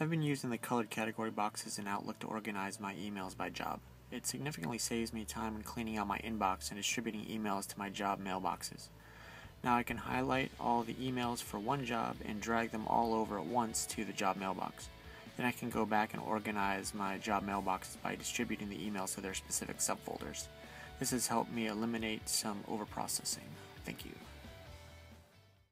I've been using the colored category boxes in Outlook to organize my emails by job. It significantly saves me time in cleaning out my inbox and distributing emails to my job mailboxes. Now I can highlight all the emails for one job and drag them all over at once to the job mailbox. Then I can go back and organize my job mailboxes by distributing the emails to their specific subfolders. This has helped me eliminate some overprocessing. Thank you.